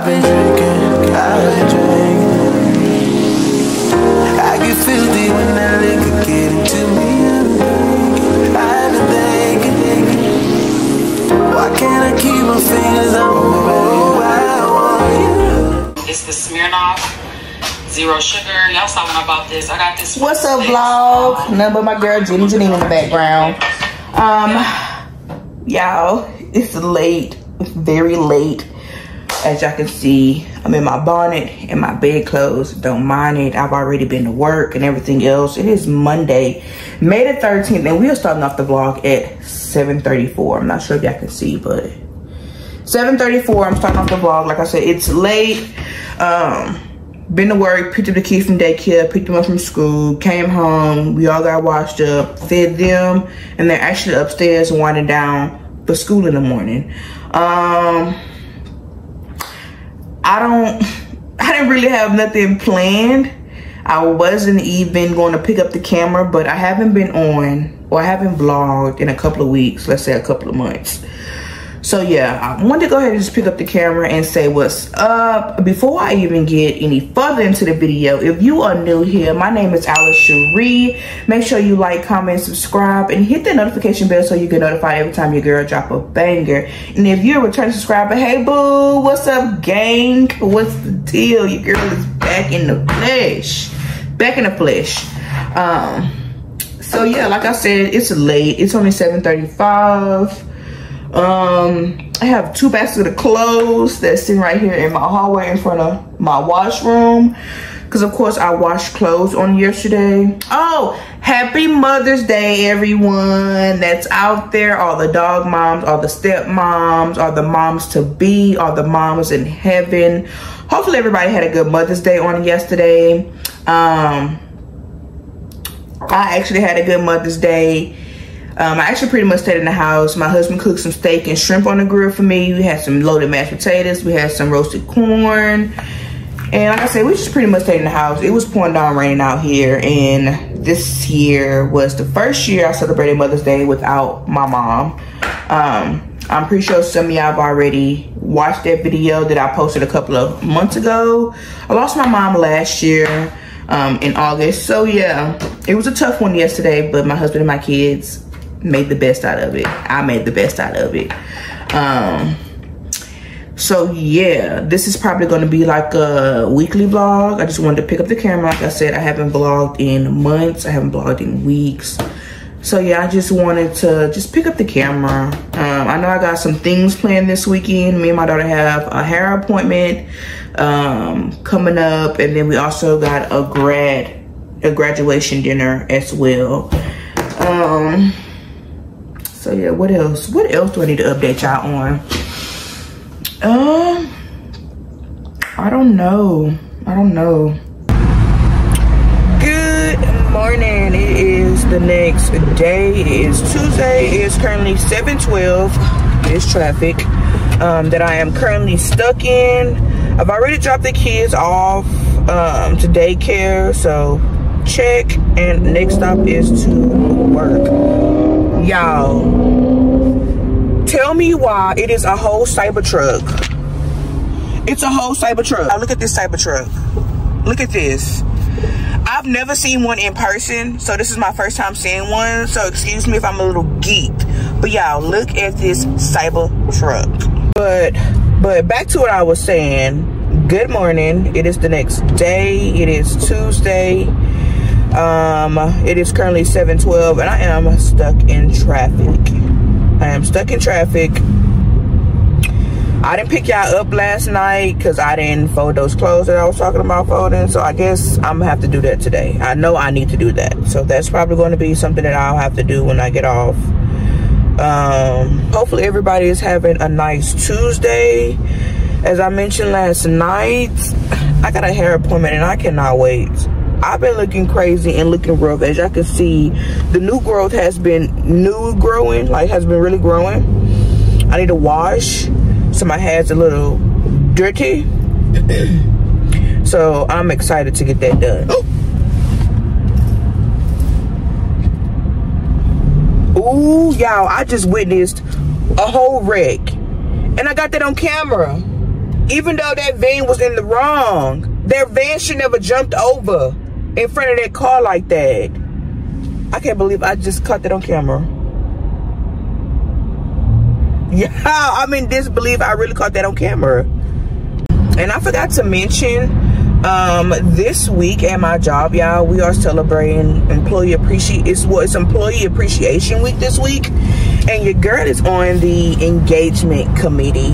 I've been drinking, I've been drinking. I get filthy when that liquor get into me. I've been thinking, why can't I keep my fingers on the road? I want you. It's the Smirnoff Zero Sugar. Y'all saw when I bought this. I got this. What's up, Saks. vlog? None but my girl Jenny Janine in the background. Um, y'all, it's late. It's very late. As y'all can see, I'm in my bonnet and my bedclothes. Don't mind it. I've already been to work and everything else. It is Monday, May the 13th, and we are starting off the vlog at 7:34. I'm not sure if y'all can see, but 7:34. I'm starting off the vlog. Like I said, it's late. Um, been to work, picked up the kids from daycare, picked them up from school, came home. We all got washed up, fed them, and they're actually upstairs winding down for school in the morning. Um, I don't, I didn't really have nothing planned. I wasn't even going to pick up the camera, but I haven't been on or I haven't vlogged in a couple of weeks, let's say a couple of months. So yeah, I wanted to go ahead and just pick up the camera and say what's up. Before I even get any further into the video, if you are new here, my name is Alice Cherie. Make sure you like, comment, subscribe, and hit that notification bell so you get notified every time your girl drop a banger. And if you're a returning subscriber, hey boo, what's up gang? What's the deal? Your girl is back in the flesh. Back in the flesh. Um, so yeah, like I said, it's late. It's only 7.35 um i have two baskets of clothes that's sitting right here in my hallway in front of my washroom. Because of course i washed clothes on yesterday. Oh happy mother's day everyone that's out there. All the dog moms all the step moms all the moms to be all the moms in heaven. Hopefully everybody had a good mother's day on yesterday. Um i actually had a good mother's day um, I actually pretty much stayed in the house. My husband cooked some steak and shrimp on the grill for me. We had some loaded mashed potatoes. We had some roasted corn. And like I said, we just pretty much stayed in the house. It was pouring down raining out here. And this year was the first year I celebrated Mother's Day without my mom. Um, I'm pretty sure some of y'all have already watched that video that I posted a couple of months ago. I lost my mom last year um, in August. So yeah, it was a tough one yesterday, but my husband and my kids made the best out of it. I made the best out of it. Um, so yeah, this is probably going to be like a weekly vlog. I just wanted to pick up the camera. Like I said, I haven't vlogged in months. I haven't vlogged in weeks. So yeah, I just wanted to just pick up the camera. Um, I know I got some things planned this weekend. Me and my daughter have a hair appointment um, coming up. And then we also got a grad, a graduation dinner as well. Um, so yeah, what else? What else do I need to update y'all on? Um, I don't know. I don't know. Good morning. It is the next day. It is Tuesday. It is currently 712. It's traffic um, that I am currently stuck in. I've already dropped the kids off um, to daycare. So check. And next stop is to work y'all tell me why it is a whole cybertruck it's a whole cybertruck now look at this cybertruck look at this. I've never seen one in person so this is my first time seeing one so excuse me if i'm a little geeked but y'all look at this cybertruck but but back to what i was saying. Good morning. It is the next day. It is tuesday um, it is currently 7:12, and I am stuck in traffic. I am stuck in traffic. I didn't pick y'all up last night because I didn't fold those clothes that I was talking about folding. So I guess I'm gonna have to do that today. I know I need to do that. So that's probably going to be something that I'll have to do when I get off. Um, hopefully everybody is having a nice Tuesday. As I mentioned last night, I got a hair appointment and I cannot wait. I've been looking crazy and looking rough. As y'all can see, the new growth has been new growing, like has been really growing. I need to wash, so my hair's a little dirty. so I'm excited to get that done. Ooh, y'all, I just witnessed a whole wreck. And I got that on camera. Even though that van was in the wrong, their van should never jumped over in front of that car like that. I can't believe I just caught that on camera. Yeah, I'm in disbelief. I really caught that on camera. And I forgot to mention, um, this week at my job, y'all, we are celebrating employee appreciation. It's what it's employee appreciation week this week, and your girl is on the engagement committee.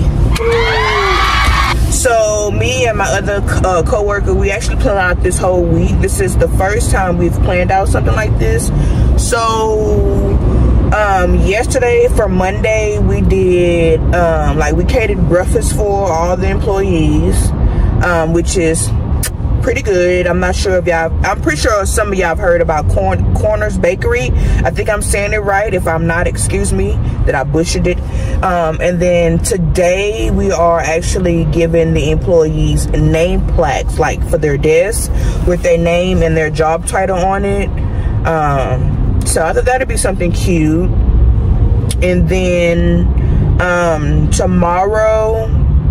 So me and my other uh, co-worker, we actually planned out this whole week. This is the first time we've planned out something like this. So um, yesterday for Monday, we did um, like we catered breakfast for all the employees, um, which is pretty good. I'm not sure if y'all, I'm pretty sure some of y'all have heard about Corn, Corner's Bakery. I think I'm saying it right. If I'm not, excuse me that I butchered it. Um, and then today we are actually giving the employees name plaques, like for their desks with their name and their job title on it. Um, so I thought that'd be something cute. And then um, tomorrow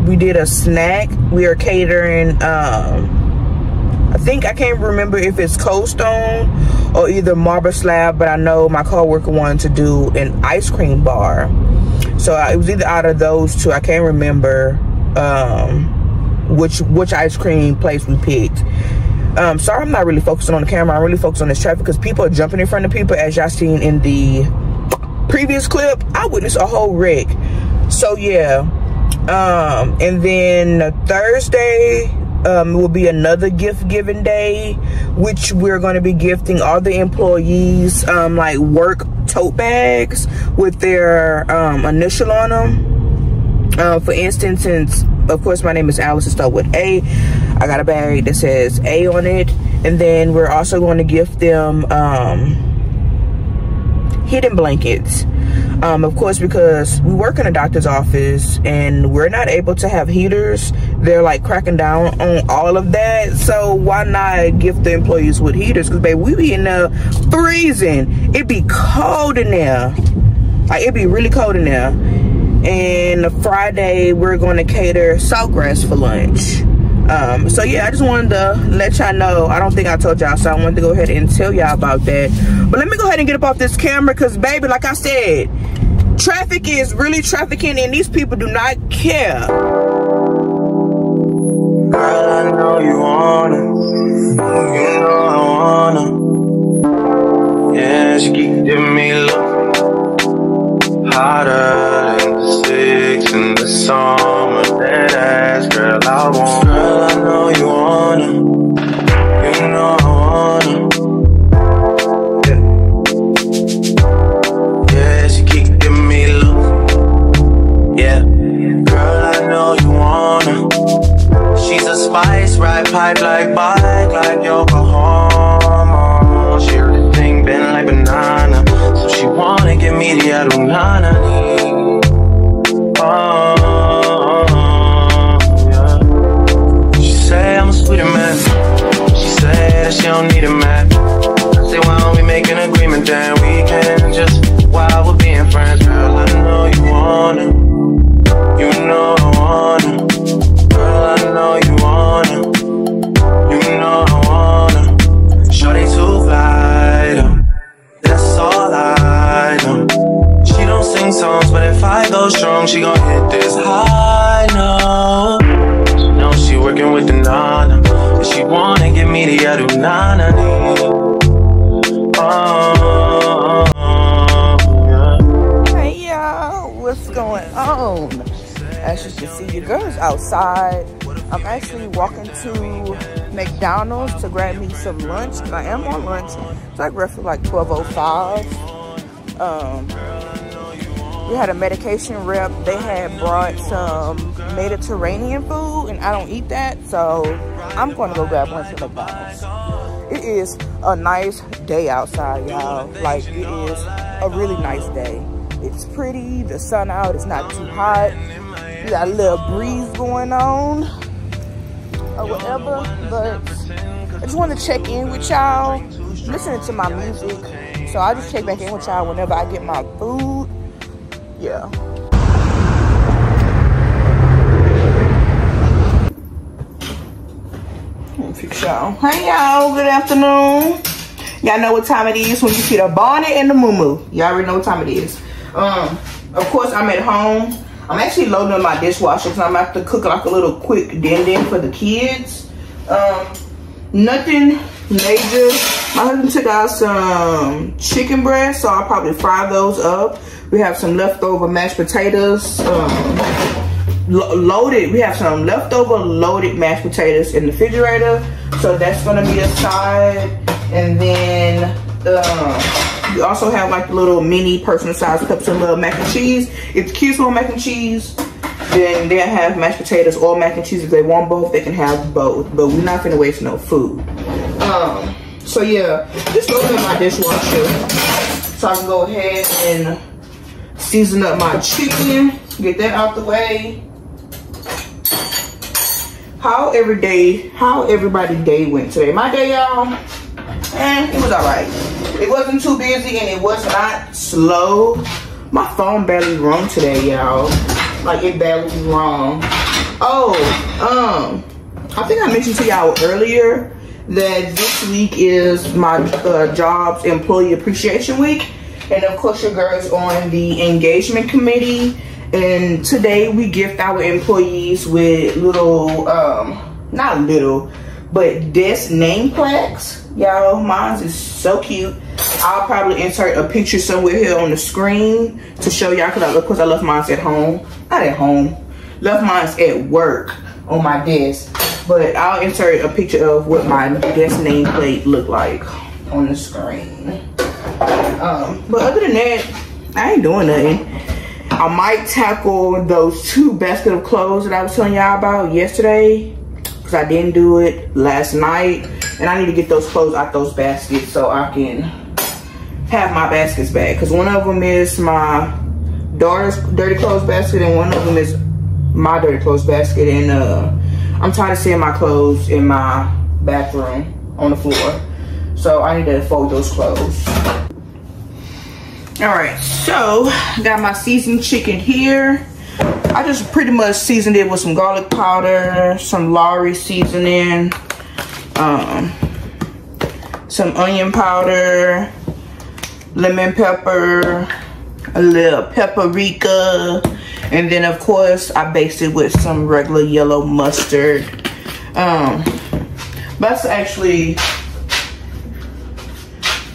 we did a snack. We are catering um, I think I can't remember if it's Cold Stone or either Marble Slab, but I know my coworker wanted to do an ice cream bar. So it was either out of those two. I can't remember um, which which ice cream place we picked. Um, sorry, I'm not really focusing on the camera. I'm really focused on this traffic because people are jumping in front of people, as y'all seen in the previous clip. I witnessed a whole wreck. So yeah. Um, and then Thursday, um, will be another gift giving day, which we're going to be gifting all the employees um, like work tote bags with their um, initial on them. Uh, for instance, since of course my name is Alice, start with A, I got a bag that says A on it, and then we're also going to gift them um, hidden blankets um, of course, because we work in a doctor's office and we're not able to have heaters, they're like cracking down on all of that. So why not gift the employees with heaters? Because, baby, we be in there freezing. It be cold in there. Like, it be really cold in there. And Friday, we're going to cater saltgrass for lunch. Um, so yeah, I just wanted to let y'all know. I don't think I told y'all, so I wanted to go ahead and tell y'all about that. But let me go ahead and get up off this camera because baby, like I said, traffic is really trafficking and these people do not care. I know you wanna. You know I wanna. Yeah, she keep giving me love. Hotter than in the summer. That ass, girl, I want. Girl, I know you wanna. You know I wanna. Yeah. She keep giving me love. Yeah. Girl, I know you wanna. She's a spice, ride pipe like bike, like Yokohama. She heard the thing like banana, so she wanna give me the Adunana. She say I'm a sweeter man. She say that she don't need a man. I say why don't we make an agreement then we can just while we're being friends, girl. I know you wanna. Strong, she gon' hit this high note. Know she working with the nana, and she wanna give me the adu nana. Oh, what's going on? As you can see, your girl's outside. I'm actually walking to McDonald's to grab me some lunch. And I am on lunch. It's like roughly like 12.05. Um, we had a medication rep. They had brought some Mediterranean food and I don't eat that. So I'm going to go grab lunch at McDonald's. It is a nice day outside, y'all. Like, it is a really nice day. It's pretty, the sun out, it's not too hot. You got a little breeze going on or whatever, but I just want to check in with y'all, listening to my music. So I just check back in with y'all whenever I get my food yeah. Hey y'all, good afternoon. Y'all know what time it is when you see the bonnet and the moo Y'all already know what time it is. Um, of course I'm at home. I'm actually loading up my dishwasher because I'm about to cook like a little quick din din for the kids. Um, nothing major. My husband took out some chicken breast, so I'll probably fry those up. We have some leftover mashed potatoes. Um, loaded we have some leftover loaded mashed potatoes in the refrigerator so that's gonna be a side and then um, we also have like little mini personal size cups of little mac and cheese if the kids mac and cheese then they have mashed potatoes or mac and cheese if they want both they can have both but we're not gonna waste no food um so yeah just open my dishwasher so i can go ahead and season up my chicken get that out the way how every day, how everybody day went today. My day, y'all, and it was all right. It wasn't too busy and it was not slow. My phone barely rung today, y'all. Like it barely rung. Oh, um, I think I mentioned to y'all earlier that this week is my uh, job's employee appreciation week. And of course your girl is on the engagement committee. And today we gift our employees with little um not little but desk name plaques. Y'all mine is so cute. I'll probably insert a picture somewhere here on the screen to show y'all because of course i left mine at home. Not at home. Left mine at work on my desk but i'll insert a picture of what my desk nameplate looked like on the screen. Um but other than that i ain't doing nothing. I might tackle those two basket of clothes that I was telling y'all about yesterday because I didn't do it last night. And I need to get those clothes out those baskets so I can have my baskets back. Because one of them is my daughter's dirty clothes basket and one of them is my dirty clothes basket. And uh, I'm tired of seeing my clothes in my bathroom on the floor. So I need to fold those clothes. All right so got my seasoned chicken here. I just pretty much seasoned it with some garlic powder some Lawry seasoning um, some onion powder lemon pepper a little paprika. And then of course i based it with some regular yellow mustard. Um that's actually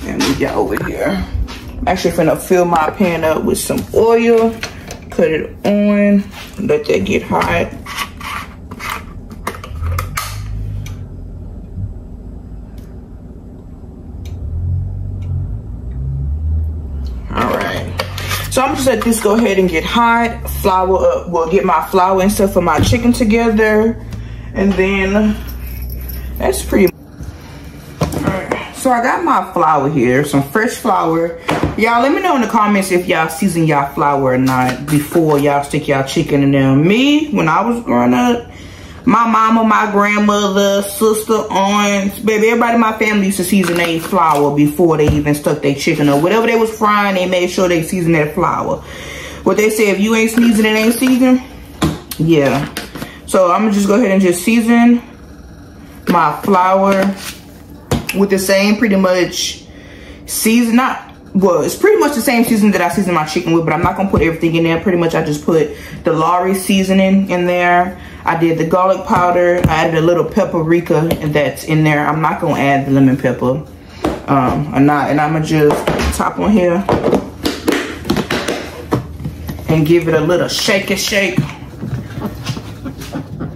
let me get over here. I'm actually finna fill my pan up with some oil put it on let that get hot all right so i'm just let this go ahead and get hot flour up we'll get my flour and stuff for my chicken together and then that's pretty so I got my flour here, some fresh flour. Y'all let me know in the comments if y'all season y'all flour or not before y'all stick y'all chicken in there. Me, when I was growing up, my mama, my grandmother, sister, aunts, baby, everybody in my family used to season their flour before they even stuck their chicken or whatever they was frying, they made sure they seasoned their flour. What they say, if you ain't seasoning, it ain't seasoned. Yeah. So I'm gonna just go ahead and just season my flour with the same pretty much season, not, well, it's pretty much the same season that I season my chicken with, but I'm not gonna put everything in there. Pretty much I just put the Lawry seasoning in there. I did the garlic powder. I added a little paprika that's in there. I'm not gonna add the lemon pepper. Um, I'm not, and I'm gonna just top on here and give it a little shake and shake.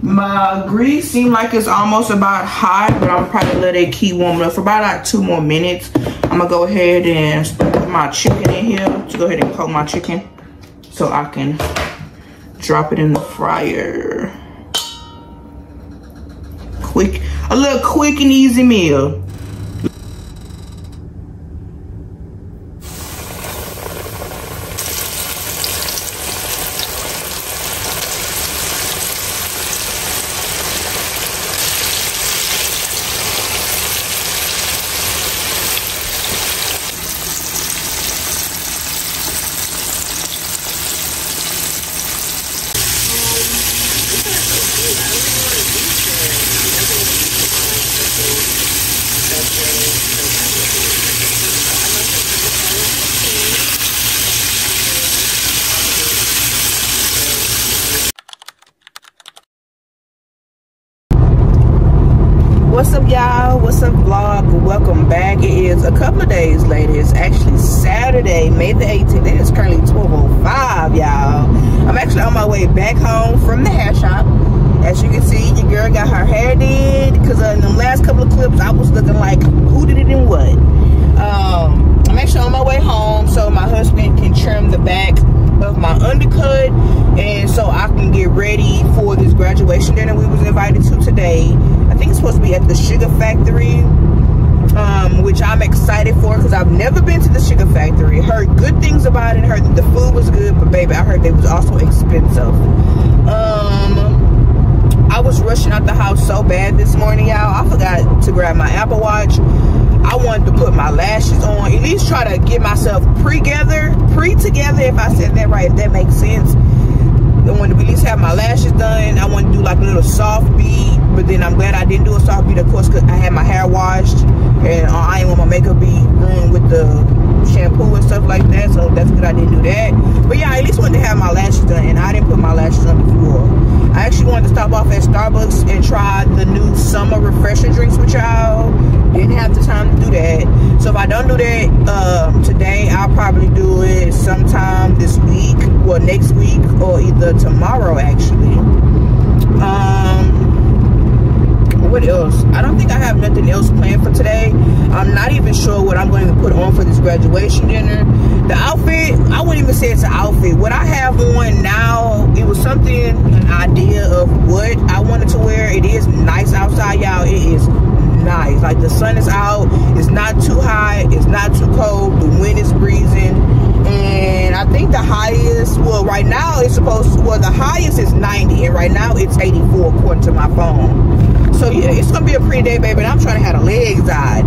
My grease seems like it's almost about hot, but I'm probably let it keep warming up for about like two more minutes. I'm gonna go ahead and put my chicken in here to go ahead and coat my chicken so I can drop it in the fryer. Quick, a little quick and easy meal. The Sugar Factory, um, which I'm excited for because I've never been to the Sugar Factory. Heard good things about it, heard that the food was good, but baby, I heard they was also expensive. Um, I was rushing out the house so bad this morning, y'all. I forgot to grab my Apple Watch. I wanted to put my lashes on, at least try to get myself pre-together, pre-together, if I said that right, if that makes sense. I wanted to at least have my lashes done. I wanted to do like a little soft beat, but then I'm glad I didn't do a soft beat, of course, because I had my hair washed, and uh, I didn't want my makeup be ruined with the shampoo and stuff like that, so that's good I didn't do that. But yeah, I at least wanted to have my lashes done, and I didn't put my lashes on before. I actually wanted to stop off at Starbucks and try the new summer refresher drinks with y'all didn't have the time to do that. So if I don't do that um, today, I'll probably do it sometime this week, or next week, or either tomorrow actually. Um, what else? I don't think I have nothing else planned for today. I'm not even sure what I'm going to put on for this graduation dinner. The outfit, I wouldn't even say it's an outfit. What I have on now, it was something, an idea of what I wanted to wear. It is nice outside, y'all. It is nice. Like the sun is out, it's not too high, it's not too cold, the wind is breezing. And I think the highest, well, right now it's supposed to, well, the highest is 90, and right now it's 84 according to my phone. So yeah, it's gonna be a pretty day, baby. And I'm trying to have the legs out.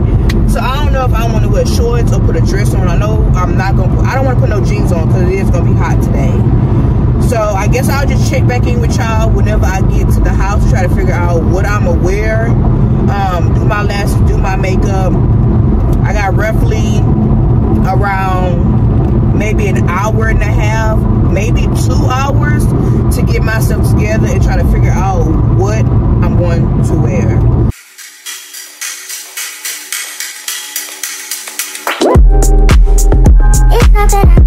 So I don't know if I want to wear shorts or put a dress on. I know I'm not gonna. Put, I don't want to put no jeans on because it is gonna be hot today. So I guess I'll just check back in with y'all whenever I get to the house to try to figure out what I'm gonna wear. Um, do my lashes, do my makeup. I got roughly around maybe an hour and a half, maybe two hours to get myself together and try to figure out what I'm going to wear. It's not that I.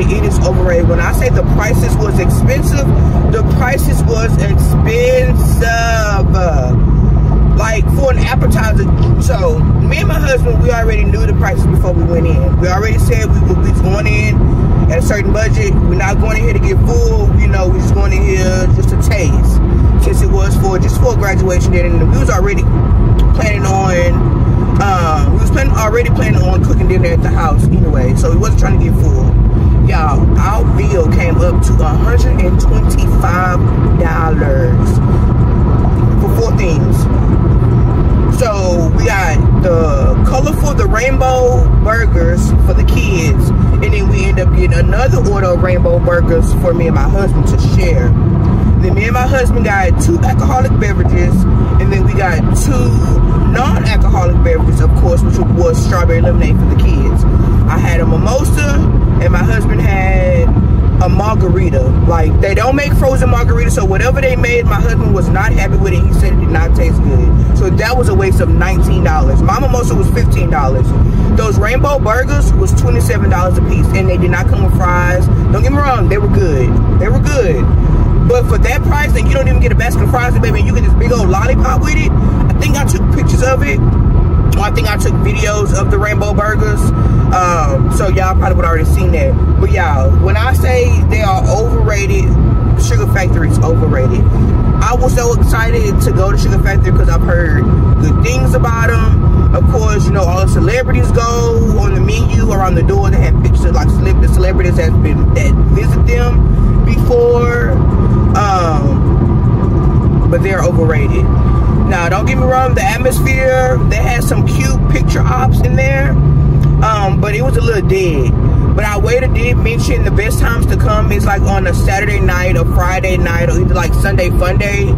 overrated, it is overrated. When I say the prices was expensive, the prices was expensive. Like for an appetizer. So me and my husband, we already knew the prices before we went in. We already said we was going in at a certain budget. We're not going in here to get full. You know, we're just going in here just to taste. Since it was for just for graduation, and we was already planning on um, we was planning, already planning on cooking dinner at the house anyway, so we wasn't trying to get full. Y'all, our bill came up to $125 for four things. So we got the colorful, the rainbow burgers for the kids, and then we end up getting another order of rainbow burgers for me and my husband to share. Then me and my husband got two alcoholic beverages, and then we got two non-alcoholic beverages, of course, which was strawberry lemonade for the kids. I had a mimosa, and my husband had a margarita. Like, they don't make frozen margarita, so whatever they made, my husband was not happy with it. He said it did not taste good. So that was a waste of $19. My mimosa was $15. Those rainbow burgers was $27 a piece, and they did not come with fries. Don't get me wrong, they were good. They were good. But for that price, and you don't even get a basket of fries, baby, and you get this big old lollipop with it, I think I took pictures of it. I think I took videos of the rainbow burgers. Um, so y'all probably would already seen that. But y'all, when I say they are overrated, Sugar Factory is overrated. I was so excited to go to Sugar Factory because I've heard good things about them. Of course, you know, all the celebrities go on the menu or on the door. They have pictures like the celebrities that been that visit them before. Um, but they're overrated. Now, don't get me wrong, the atmosphere, they had some cute picture ops in there, um, but it was a little dead. But our waiter did mention the best times to come is like on a Saturday night or Friday night or either like Sunday fun day.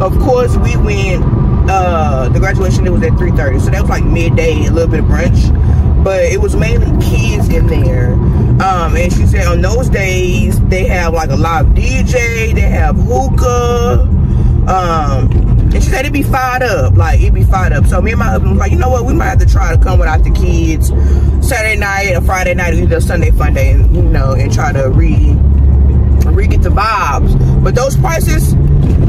Of course, we went, uh, the graduation it was at 3.30, so that was like midday, a little bit of brunch. But it was mainly kids in there. Um, and she said on those days, they have like a live DJ, they have hookah, um, and she said it'd be fired up, like it'd be fired up. So me and my husband was like, you know what, we might have to try to come without the kids Saturday night or Friday night or either Sunday fun day, and, you know, and try to re re get the vibes. But those prices,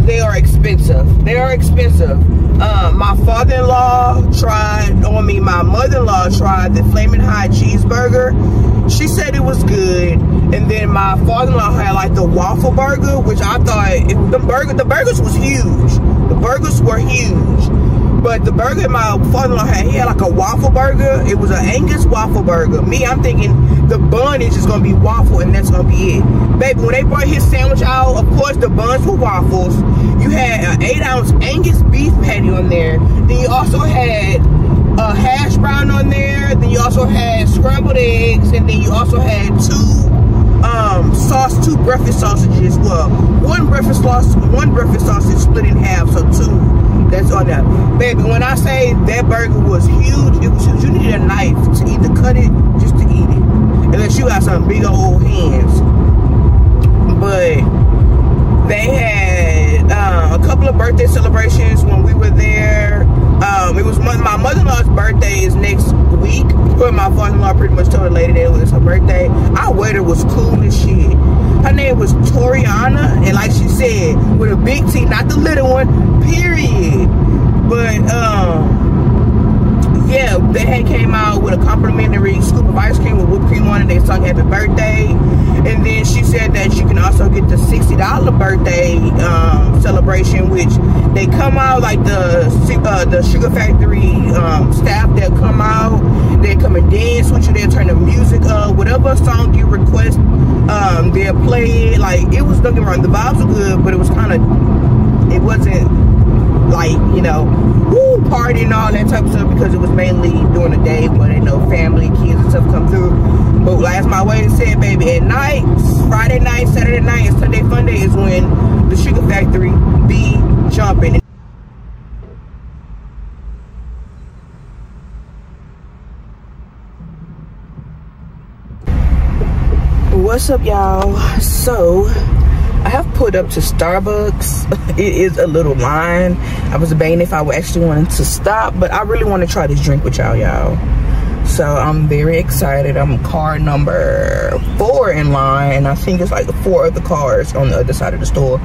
they are expensive. They are expensive. Um, my father-in-law tried on me. My mother-in-law tried the flaming hot cheeseburger. She said it was good. And then my father-in-law had like the waffle burger, which I thought it, the burger the burgers was huge. The burgers were huge. But the burger my father-in-law had, he had like a waffle burger. It was an Angus waffle burger. Me, I'm thinking the bun is just gonna be waffle and that's gonna be it. Baby, when they brought his sandwich out, of course the buns were waffles. You had an eight ounce Angus beef patty on there. Then you also had a hash brown on there. Then you also had scrambled eggs. And then you also had two um, sauce, two breakfast sausages. Well, one breakfast sauce, one breakfast sausage split in half, so two. That's on that. Baby, when I say that burger was huge, it was huge. You needed a knife to either cut it just to eat it. Unless you got some big old hands. But they had uh, a couple of birthday celebrations when we were there. Um, it was my, mother-in-law's birthday is next week. But my father-in-law pretty much told the lady that it was her birthday. Our waiter was cool as shit. Her name was Toriana, and like she said, with a big T, not the little one, period. But um, yeah, they had came out with a complimentary scoop of ice cream with whipped cream on it. They sung happy birthday. And then she said that you can also get the $60 birthday um, celebration, which they come out like the uh, the Sugar Factory um, staff that come out. They come and dance with you. They'll turn the music up. Whatever song you request, um, they'll play it. Like, it was, don't get wrong, the vibes were good, but it was kind of, it wasn't like, you know, woo, party and all that type of stuff because it was mainly during the day when, you know, family, kids and stuff come through. But as my waiter said, baby, at night, Friday night, Saturday night, and Sunday fun day is when the Sugar Factory be jumping. what's up y'all so i have put up to starbucks. It is a little line. I was debating if i would actually wanted to stop but i really want to try this drink with y'all y'all. So i'm very excited. I'm car number four in line and i think it's like four of the cars on the other side of the store.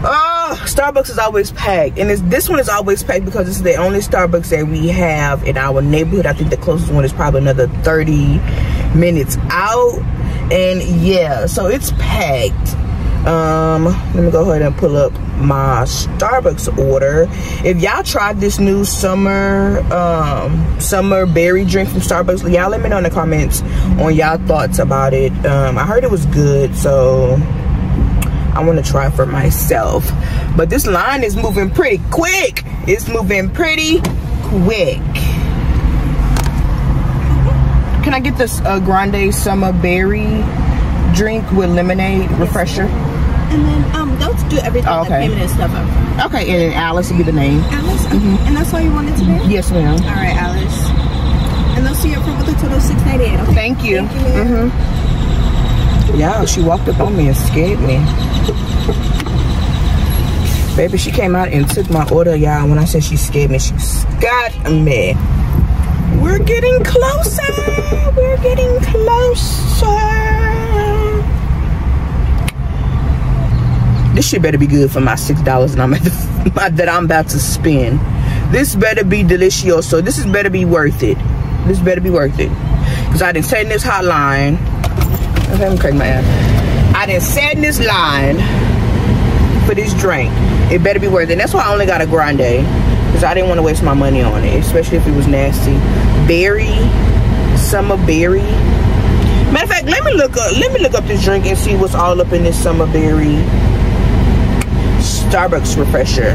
Oh starbucks is always packed and this one is always packed because it's the only starbucks that we have in our neighborhood. I think the closest one is probably another 30 minutes out and yeah so it's packed um let me go ahead and pull up my starbucks order. If y'all tried this new summer um summer berry drink from starbucks y'all let me know in the comments on y'all thoughts about it. Um i heard it was good so i want to try for myself. But this line is moving pretty quick. It's moving pretty quick. Can I get this uh, Grande Summer Berry drink with lemonade refresher? And then um, they'll do everything Oh, okay. payment and stuff up. Okay, and then Alice will be the name. Alice, okay. and that's all you wanted today? Yes, ma'am. All right, Alice. And they'll see you with a total six ninety eight. Okay. Thank you. Thank you. Mm-hmm. Yeah, she walked up on me and scared me. Baby, she came out and took my order, y'all. When I said she scared me, she scared me. We're getting closer. We're getting closer. This shit better be good for my six dollars that I'm about to spend. This better be delicious. So this is better be worth it. This better be worth it. Cause I didn't sat in this hotline. I'm crack my ass. I didn't sat in this line for this drink. It better be worth it. And that's why I only got a grande. Because I didn't want to waste my money on it. Especially if it was nasty. Berry. Summer berry. Matter of fact, let me look up let me look up this drink and see what's all up in this summer berry Starbucks refresher.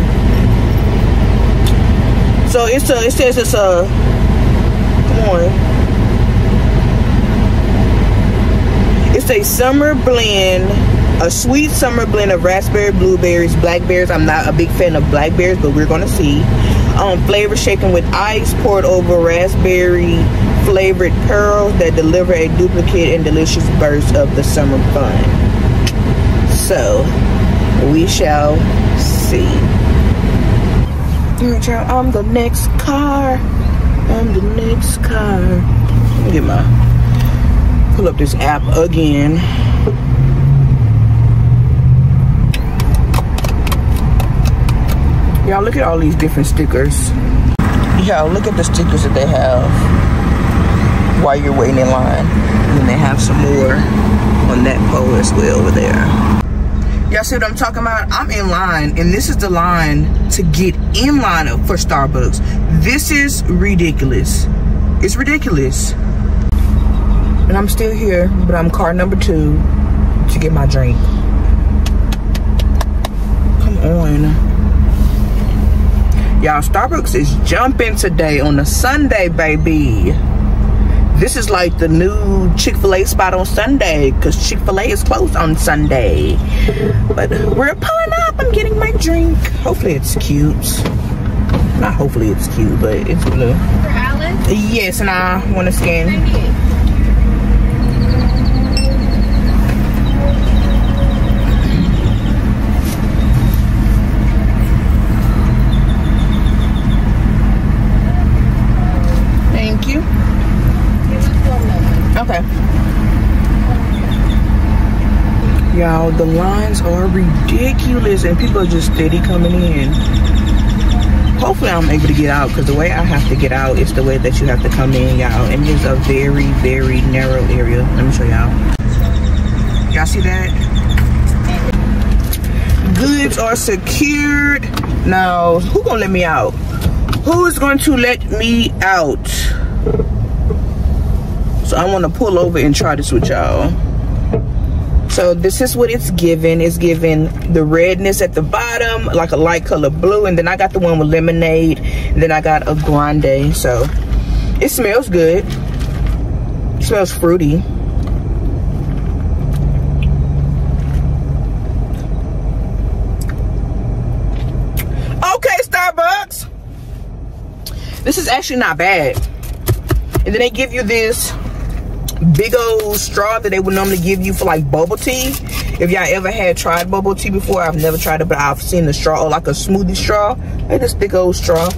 So it's a it says it's a come on. It's a summer blend, a sweet summer blend of raspberry, blueberries, blackberries. I'm not a big fan of blackberries, but we're gonna see. Um, flavor shaken with ice, poured over raspberry flavored pearls that deliver a duplicate and delicious burst of the summer fun. So we shall see. I'm the next car. I'm the next car. Let me get my pull up this app again. Y'all look at all these different stickers. Y'all look at the stickers that they have while you're waiting in line. And they have some more on that pole as well over there. Y'all see what I'm talking about? I'm in line, and this is the line to get in line up for Starbucks. This is ridiculous. It's ridiculous. And I'm still here, but I'm car number two to get my drink. Come on. Y'all, Starbucks is jumping today on a Sunday, baby. This is like the new Chick-fil-A spot on Sunday because Chick-fil-A is closed on Sunday. But we're pulling up. I'm getting my drink. Hopefully it's cute. Not hopefully it's cute, but it's blue. For Alice, Yes, and I want to scan. ninety eight. Thank you. Okay. Y'all, the lines are ridiculous and people are just steady coming in. Hopefully I'm able to get out because the way I have to get out is the way that you have to come in, y'all. And it's a very, very narrow area. Let me show y'all. Y'all see that? Goods are secured. Now, who gonna let me out? Who is going to let me out? So I want to pull over and try this with y'all. So this is what it's given. It's given the redness at the bottom, like a light color blue. And then I got the one with lemonade. And then I got a grande. So it smells good. It smells fruity. Okay, Starbucks. This is actually not bad. And then they give you this big old straw that they would normally give you for like bubble tea. If y'all ever had tried bubble tea before, I've never tried it, but I've seen the straw or like a smoothie straw. Hey, this big old straw.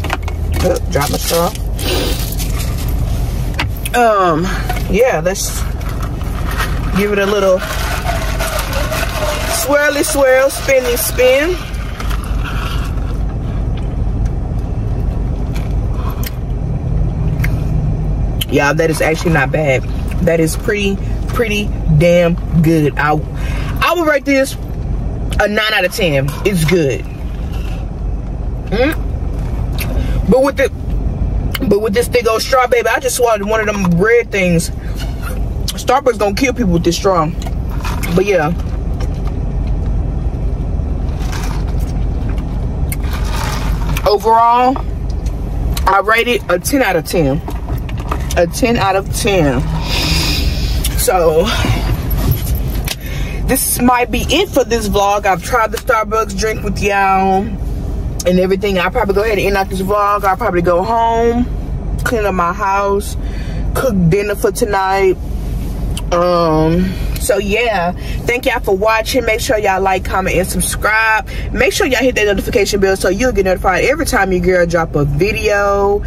Oh, drop my straw. Um, yeah, let's give it a little swirly swirl, spinny spin. Yeah, that is actually not bad. That is pretty, pretty damn good. I, I would rate this a 9 out of 10. It's good. Mm. But with the but with this big old straw, baby, I just wanted one of them red things. Starbucks gonna kill people with this straw. But yeah. Overall, I rate it a 10 out of 10 a 10 out of 10. So, this might be it for this vlog. I've tried the Starbucks drink with y'all and everything. I'll probably go ahead and end out this vlog. I'll probably go home, clean up my house, cook dinner for tonight. Um, so yeah, thank y'all for watching. Make sure y'all like, comment, and subscribe. Make sure y'all hit that notification bell so you'll get notified every time your girl drop a video.